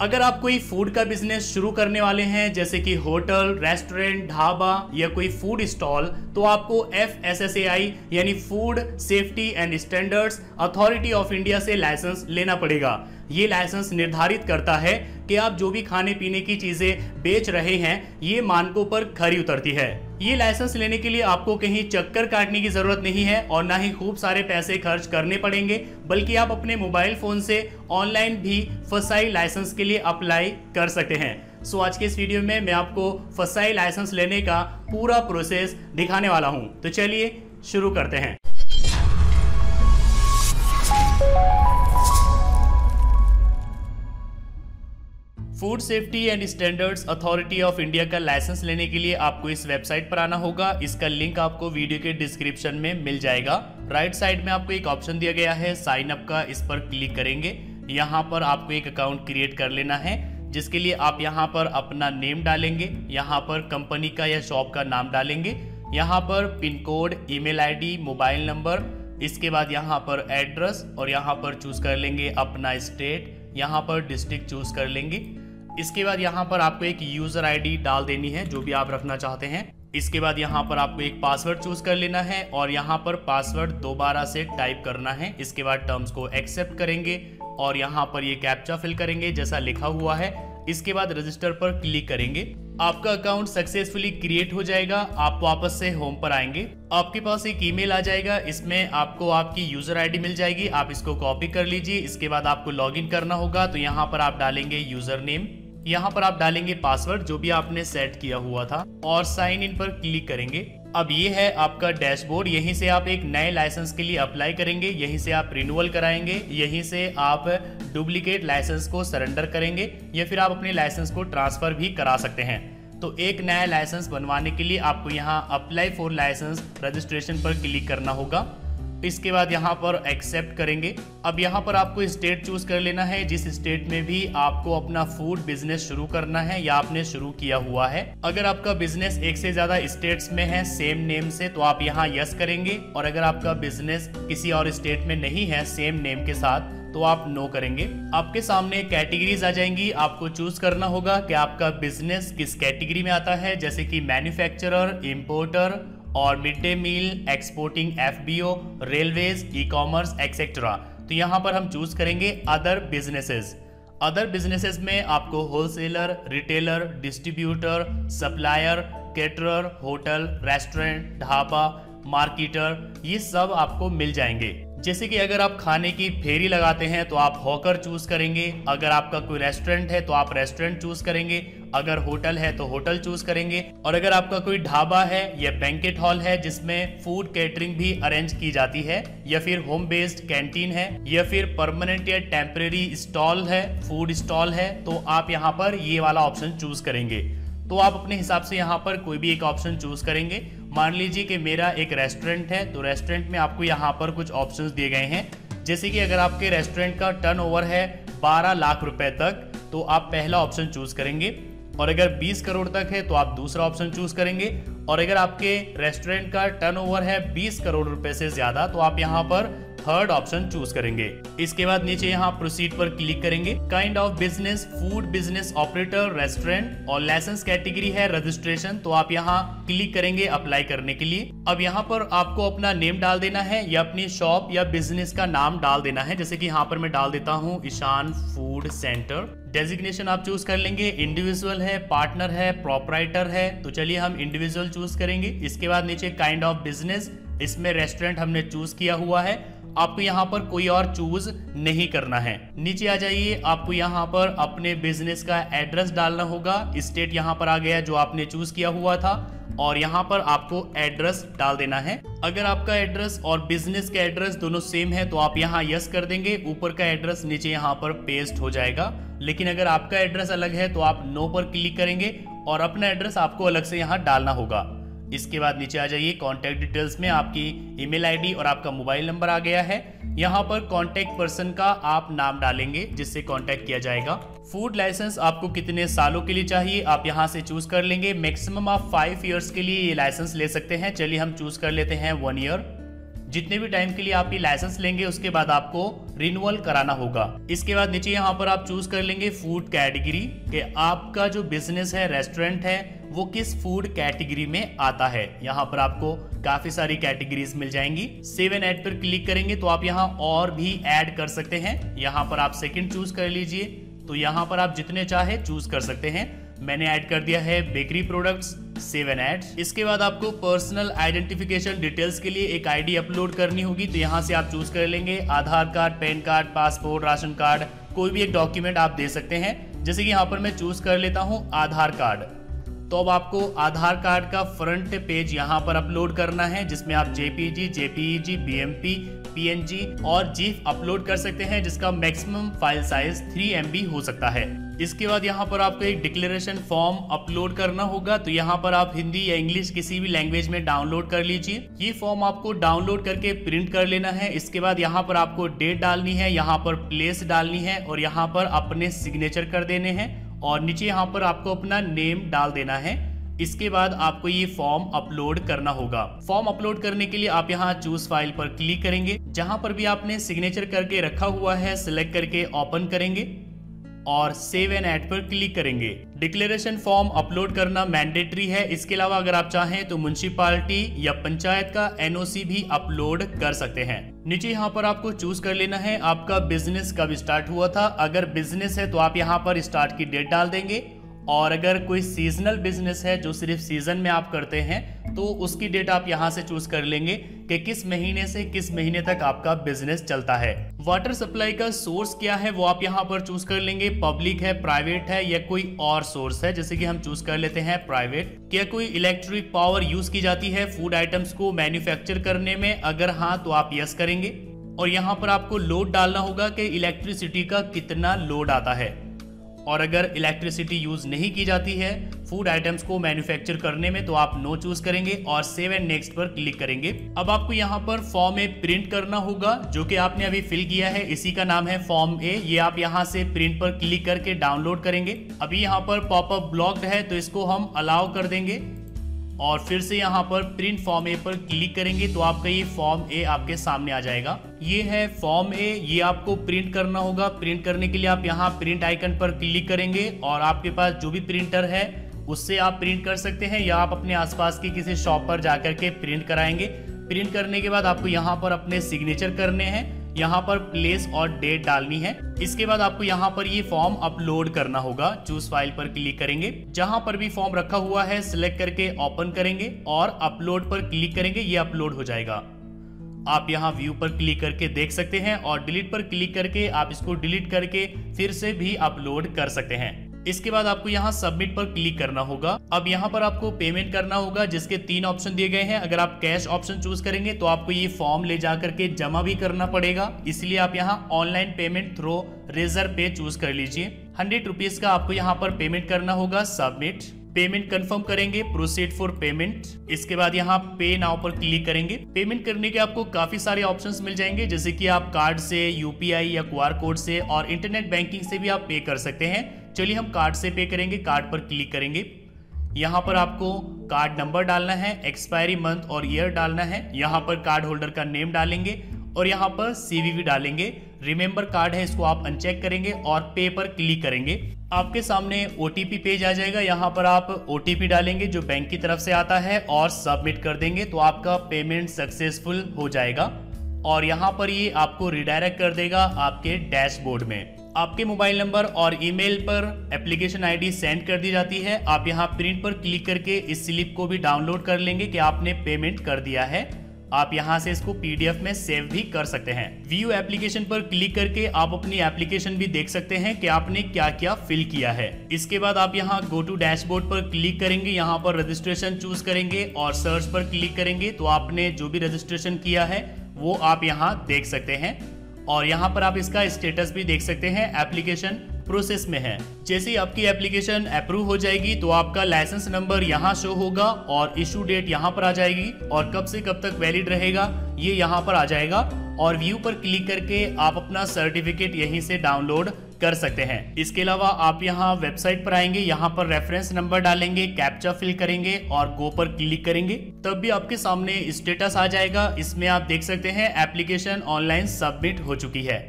अगर आप कोई फ़ूड का बिज़नेस शुरू करने वाले हैं, जैसे कि होटल रेस्टोरेंट ढाबा या कोई फ़ूड स्टॉल तो आपको F S S A I यानी food safety and standards authority of India से लाइसेंस लेना पड़ेगा। ये लाइसेंस निर्धारित करता है कि आप जो भी खाने पीने की चीज़ें बेच रहे हैं, ये मानकों पर खरी उतरती है। ये लाइसेंस लेने के लिए आपको कहीं चक्कर काटने की ज़रूरत नहीं है और ना ही खूब सारे पैसे खर्च करने पड़ेंगे, बल्कि आप अपने मोबाइल फ़ोन से ऑनलाइन भी फसाई लाइसेंस के लिए अप्लाई कर सकते हैं। सो आज के इस वीडियो में मैं आपको फसाई लाइसेंस लेने का पूरा प्रोसेस दिखाने वाला हूँ। तो चलिए शुरू करते हैं। Food safety and standards authority of India का लाइसेंस लेने के लिए आपको इस वेबसाइट पर आना होगा। इसका लिंक आपको वीडियो के डिस्क्रिप्शन में मिल जाएगा। राइट साइड में आपको एक ऑप्शन दिया गया है साइन अप का। इस पर क्लिक करेंगे। यहाँ पर आपको एक अकाउंट क्रिएट कर लेना है, जिसके लिए आप यहाँ पर अपना नेम डालेंगे। यहाँ पर कंपनी का या शॉप का नाम डालेंगे। यहाँ पर pin code email ID mobile number इसके बाद यहाँ पर एड्रेस और यहाँ पर चूज़ कर लेंगे अपना स्टेट यहाँ पर डिस्ट्रिक्ट चूज़ कर लेंगे। इसके बाद यहाँ पर आपको एक यूज़र आईडी डाल देनी है, जो भी आप रखना चाहते हैं। इसके बाद यहाँ पर आपको एक पासवर्ड चूज़ कर लेना है और यहाँ पर पासवर्ड दोबारा से टाइप करना है। इसके बाद टर्म्स को एक्सेप्ट करेंगे और यहाँ पर ये कैप्चा फिल करेंगे, जैसा लिखा हुआ है। इसके बाद रजिस्टर पर क्लिक करेंगे। आपका अकाउंट सक्सेसफुली क्रिएट हो जाएगा, आप वापस से होम पर आएँगे। आपके पास एक ईमेल आ जाएगा, इसमें आपको आपकी यूज़र आईडी मिल जाएगी। आप इसको कॉपी कर लीजिए, इसके बाद आपको लॉगिन करना होगा तो यहाँ पर आप डालेंगे यूज़र नेम यहाँ पर आप डालेंगे पासवर्ड जो भी आपने सेट किया हुआ था, और साइन इन पर क्लिक करेंगे। अब ये है आपका डैशबोर्ड यहीं से आप एक नए लाइसेंस के लिए अप्लाई करेंगे, यहीं से आप रिन्यूअल कराएँगे, यहीं से आप डुप्लीकेट लाइसेंस को सरेंडर करेंगे, या फिर आप अपने लाइसेंस को ट्रांसफ़र भी करा सकते हैं। तो एक नया लाइसेंस बनवाने के लिए आपको यहाँ अप्लाई फॉर लाइसेंस रजिस्ट्रेशन पर क्लिक करना होगा। इसके बाद यहाँ पर एक्सेप्ट करेंगे। अब यहाँ पर आपको स्टेट चूज़ कर लेना है। जिस स्टेट में भी आपको अपना फ़ूड बिज़नेस शुरू करना है या आपने शुरू किया हुआ है। अगर आपका बिज़नेस एक से ज़्यादा स्टेट्स में है सेम नेम से तो आप यहाँ यस करेंगे। और अगर आपका बिज़नेस किसी और स्टेट में नहीं है सेम नेम के साथ तो आप नो करेंगे। आपके सामने कैटेगरीज आ जाएँगी। आपको चूज़ करना होगा कि आपका बिज़नेस किस कैटेगरी में आता है। जैसे कि मैन्युफैक्चरर इंपोर्टर और mid day meal exporting FBO railways e commerce etcetera तो यहाँ पर हम चूज़ करेंगे अदर बिजनेसेस अदर बिजनेसेस में आपको wholesaler retailer distributor supplier caterer hotel restaurant dhaba marketer ये सब आपको मिल जाएँगे। जैसे कि अगर आप खाने की फेरी लगाते हैं तो आप हॉकर चूज़ करेंगे। अगर आपका कोई रेस्टोरेंट है तो आप रेस्टोरेंट चूज़ करेंगे। अगर होटल है तो होटल चूज़ करेंगे। और अगर आपका कोई ढाबा है या बैंकेट हॉल है जिसमें फ़ूड कैटरिंग भी अरेंज की जाती है, या फिर होम बेस्ड कैंटीन है, या फिर परमानेंट या टेम्परेरी स्टॉल है फ़ूड स्टॉल है तो आप यहाँ पर ये वाला ऑप्शन चूज़ करेंगे। तो आप अपने हिसाब से यहाँ पर कोई भी एक ऑप्शन चूज़ करेंगे। मान लीजिए कि मेरा एक रेस्टोरेंट है तो रेस्टोरेंट में आपको यहाँ पर कुछ ऑप्शंस दिए गए हैं। जैसे कि अगर आपके रेस्टोरेंट का टर्नओवर है 12 लाख रुपए तक तो आप पहला ऑप्शन चूज़ करेंगे। और अगर 20 करोड़ तक है तो आप दूसरा ऑप्शन चूज़ करेंगे। और अगर आपके रेस्टोरेंट का टर्नओवर है 20 करोड़ रुपए से ज़्यादा तो आप यहाँ पर थर्ड ऑप्शन चूज़ करेंगे। इसके बाद नीचे यहाँ प्रोसीड पर क्लिक करेंगे। Kind of business food business operator restaurant और लाइसेंस कैटेगरी है रजिस्ट्रेशन तो आप यहाँ क्लिक करेंगे अप्लाई करने के लिए। अब यहाँ पर आपको अपना नेम डाल देना है या अपनी शॉप या बिज़नेस का नाम डाल देना है। जैसे कि यहाँ पर मैं डाल देता हूँ ईशान फ़ूड सेंटर डेजिग्नेशन आप चूज़ कर लेंगे। इंडिविजुअल है पार्टनर है प्रोपराइटर है। तो चलिए हम इंडिविजुअल चूज़ करेंगे। इसके बाद नीचे काइंड ऑफ़ बिज़नेस इसमें रेस्टोरेंट हमने चूज़ किया हुआ है। आपको यहाँ पर कोई और चूज़ नहीं करना है। नीचे आ जाइए, आपको यहाँ पर अपने बिज़नेस का एड्रेस डालना होगा। स्टेट यहाँ पर आ गया जो आपने चूज़ किया हुआ था और यहाँ पर आपको एड्रेस डाल देना है। अगर आपका एड्रेस और बिज़नेस का एड्रेस दोनों सेम है तो आप यहाँ यस कर देंगे। ऊपर का एड्रेस नीचे यहाँ पर पेस्ट हो जाएगा। लेकिन अगर आपका एड्रेस अलग है तो आप नो पर क्लिक करेंगे और अपना एड्रेस आपको अलग से यहाँ डालना होगा। इसके बाद नीचे आ जाइए कॉन्टैक्ट डिटेल्स में आपकी ईमेल आईडी और आपका मोबाइल नंबर आ गया है। यहाँ पर कॉन्टैक्ट पर्सन का आप नाम डालेंगे, जिससे कॉन्टैक्ट किया जाएगा। फ़ूड लाइसेंस आपको कितने सालों के लिए चाहिए, आप यहाँ से चूज़ कर लेंगे। मैक्सिमम आप फाइव ईयर्स के लिए ये लाइसेंस ले सकते हैं। चलिए हम चूज़ कर लेते हैं वन ईयर जितने भी टाइम के लिए आप ये लाइसेंस लेंगे, उसके बाद आपको रिन्यूअल कराना होगा। इसके बाद नीचे यहाँ पर आप चूज़ कर लेंगे फ़ूड कैटेगरी कि आपका जो बिज़नेस है रेस्टोरेंट है, वो किस फ़ूड कैटेगरी में आता है। यहाँ पर आपको काफ़ी सारी कैटेगरीज मिल जाएँगी। सेव एंड एड पर क्लिक करेंगे तो आप यहाँ और भी ऐड कर सकते हैं। यहाँ पर आप सेकंड चूज़ कर लीजिए। तो यहाँ पर आप जितने चाहे चूज़ कर सकते हैं। मैंने ऐड कर दिया है bakery products save and add इसके बाद आपको पर्सनल आइडेंटिफिकेशन डिटेल्स के लिए एक आईडी अपलोड करनी होगी तो यहाँ से आप चूज़ कर लेंगे। Aadhaar card, PAN card passport ration card, कोई भी एक डॉक्यूमेंट आप दे सकते हैं। जैसे कि यहाँ पर मैं चूज़ कर लेता हूँ आधार कार्ड। तो अब आपको आधार कार्ड का फ्रंट पेज यहाँ पर अपलोड करना है, जिसमें आप जेपीजी जेपीईजी बीएमपी पीएनजी और जीफ अपलोड कर सकते हैं, जिसका मैक्सिमम फ़ाइल साइज़ 3 एमबी हो सकता है। इसके बाद यहाँ पर आपको एक डिक्लेरेशन फॉर्म अपलोड करना होगा तो यहाँ पर आप हिंदी या इंग्लिश किसी भी लैंग्वेज में डाउनलोड कर लीजिए। ये फॉर्म आपको डाउनलोड करके प्रिंट कर लेना है। इसके बाद यहाँ पर आपको डेट डालनी है, यहाँ पर प्लेस डालनी है और यहाँ पर अपने सिग्नेचर कर देने हैं और नीचे यहाँ पर आपको अपना नेम डाल देना है। इसके बाद आपको ये फॉर्म अपलोड करना होगा। फॉर्म अपलोड करने के लिए आप यहाँ चूज़ फ़ाइल पर क्लिक करेंगे, जहाँ पर भी आपने सिग्नेचर करके रखा हुआ है सिलेक्ट करके ओपन करेंगे। और सेव एंड एड पर क्लिक करेंगे। डिक्लेरेशन फॉर्म अपलोड करना मैंडेटरी है। इसके अलावा अगर आप चाहें तो म्यूनसिपालिटी या पंचायत का एनओसी भी अपलोड कर सकते हैं। नीचे यहाँ पर आपको चूज़ कर लेना है। आपका बिज़नेस कब स्टार्ट हुआ था? अगर बिज़नेस है तो आप यहाँ पर स्टार्ट की डेट डाल देंगे। और अगर कोई सीजनल बिज़नेस है जो सिर्फ़ सीज़न में आप करते हैं तो उसकी डेट आप यहाँ से चूज़ कर लेंगे कि किस महीने से किस महीने तक आपका बिज़नेस चलता है। वाटर सप्लाई का सोर्स क्या है, वो आप यहाँ पर चूज़ कर लेंगे। पब्लिक है प्राइवेट है, या कोई और सोर्स है, जैसे कि हम चूज़ कर लेते हैं प्राइवेट क्या कोई इलेक्ट्रिक पावर यूज़ की जाती है फ़ूड आइटम्स को मैन्युफैक्चर करने में? अगर हाँ तो आप यस करेंगे। और यहाँ पर आपको लोड डालना होगा कि इलेक्ट्रिसिटी का कितना लोड आता है। और अगर इलेक्ट्रिसिटी यूज़ नहीं की जाती है फ़ूड आइटम्स को मैन्युफैक्चर करने में तो आप नो चूज़ करेंगे और सेव एंड नेक्स्ट पर क्लिक करेंगे। अब आपको यहाँ पर फॉर्म ए प्रिंट करना होगा, जो कि आपने अभी फिल किया है, इसी का नाम है फॉर्म ए ये आप यहाँ से प्रिंट पर क्लिक करके डाउनलोड करेंगे। अभी यहाँ पर पॉपअप ब्लॉक्ड है तो इसको हम अलाउ कर देंगे। और फिर से यहाँ पर प्रिंट फॉर्म ए पर क्लिक करेंगे तो आपका ये फॉर्म ए आपके सामने आ जाएगा। ये है फॉर्म ए ये आपको प्रिंट करना होगा। प्रिंट करने के लिए आप यहाँ प्रिंट आइकन पर क्लिक करेंगे और आपके पास जो भी प्रिंटर है, उससे आप प्रिंट कर सकते हैं या आप अपने आसपास की किसी शॉप पर जाकर के प्रिंट कराएँगे। प्रिंट करने के बाद आपको यहाँ पर अपने सिग्नेचर करने हैं। यहाँ पर प्लेस और डेट डालनी है। इसके बाद आपको यहाँ पर ये फॉर्म अपलोड करना होगा। चूज़ फ़ाइल पर क्लिक करेंगे। जहाँ पर भी फॉर्म रखा हुआ है सिलेक्ट करके ओपन करेंगे और अपलोड पर क्लिक करेंगे, ये अपलोड हो जाएगा। आप यहाँ व्यू पर क्लिक करके देख सकते हैं और डिलीट पर क्लिक करके आप इसको डिलीट करके फिर से भी अपलोड कर सकते हैं। इसके बाद आपको यहाँ सबमिट पर क्लिक करना होगा। अब यहाँ पर आपको पेमेंट करना होगा, जिसके तीन ऑप्शन दिए गए हैं। अगर आप कैश ऑप्शन चूज़ करेंगे तो आपको ये फॉर्म ले जाकर के जमा भी करना पड़ेगा। इसलिए आप यहाँ online payment through Razorpay choose कर लीजिए। हंड्रेड रुपीज़ का आपको यहाँ पर पेमेंट करना होगा सबमिट पेमेंट कंफर्म करेंगे प्रोसीड फॉर पेमेंट इसके बाद यहाँ पे नाउ पर क्लिक करेंगे। पेमेंट करने के आपको काफ़ी सारे ऑप्शंस मिल जाएँगे, जैसे कि आप कार्ड से यूपीआई या क्यूआर कोड से और इंटरनेट बैंकिंग से भी आप पे कर सकते हैं। चलिए हम कार्ड से पे करेंगे कार्ड पर क्लिक करेंगे। यहाँ पर आपको कार्ड नंबर डालना है एक्सपायरी मंथ और ईयर डालना है। यहाँ पर कार्ड होल्डर का नेम डालेंगे और यहाँ पर सीवीवी डालेंगे। रिमेंबर कार्ड है, इसको आप अनचेक करेंगे और पे पर क्लिक करेंगे। आपके सामने ओटीपी पेज आ जाएगा। यहाँ पर आप ओटीपी डालेंगे, जो बैंक की तरफ़ से आता है और सबमिट कर देंगे तो आपका पेमेंट सक्सेसफुल हो जाएगा। और यहाँ पर ये आपको रिडायरेक्ट कर देगा आपके डैशबोर्ड में। आपके मोबाइल नंबर और ईमेल पर एप्लीकेशन आईडी सेंड कर दी जाती है। आप यहाँ प्रिंट पर क्लिक करके इस स्लिप को भी डाउनलोड कर लेंगे कि आपने पेमेंट कर दिया है। आप यहाँ से इसको पीडीएफ में सेव भी कर सकते हैं। व्यू एप्लीकेशन पर क्लिक करके आप अपनी एप्लीकेशन भी देख सकते हैं कि आपने क्या क्या फिल किया है। इसके बाद आप यहाँ गो टू डैशबोर्ड पर क्लिक करेंगे। यहाँ पर रजिस्ट्रेशन चूज़ करेंगे और सर्च पर क्लिक करेंगे। तो आपने जो भी रजिस्ट्रेशन किया है, वो आप यहाँ देख सकते हैं। और यहाँ पर आप इसका स्टेटस भी देख सकते हैं एप्लीकेशन प्रोसेस में है। जैसे ही आपकी एप्लीकेशन अप्रूव हो जाएगी तो आपका लाइसेंस नंबर यहाँ शो होगा और इश्यू डेट यहाँ पर आ जाएगी और कब से कब तक वैलिड रहेगा, ये यहाँ पर आ जाएगा। और व्यू पर क्लिक करके आप अपना सर्टिफिकेट यहीं से डाउनलोड कर सकते हैं। इसके अलावा आप यहाँ वेबसाइट पर आएँगे, यहाँ पर रेफरेंस नंबर डालेंगे कैप्चा फिल करेंगे और गो पर क्लिक करेंगे। तब भी आपके सामने स्टेटस आ जाएगा। इसमें आप देख सकते हैं एप्लीकेशन ऑनलाइन सबमिट हो चुकी है।